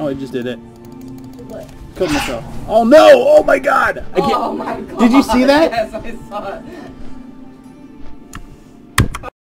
Oh, I just did it. What? Killed myself. Oh no! Oh my god! I can't. Oh my god. Did you see that? Yes, I saw it.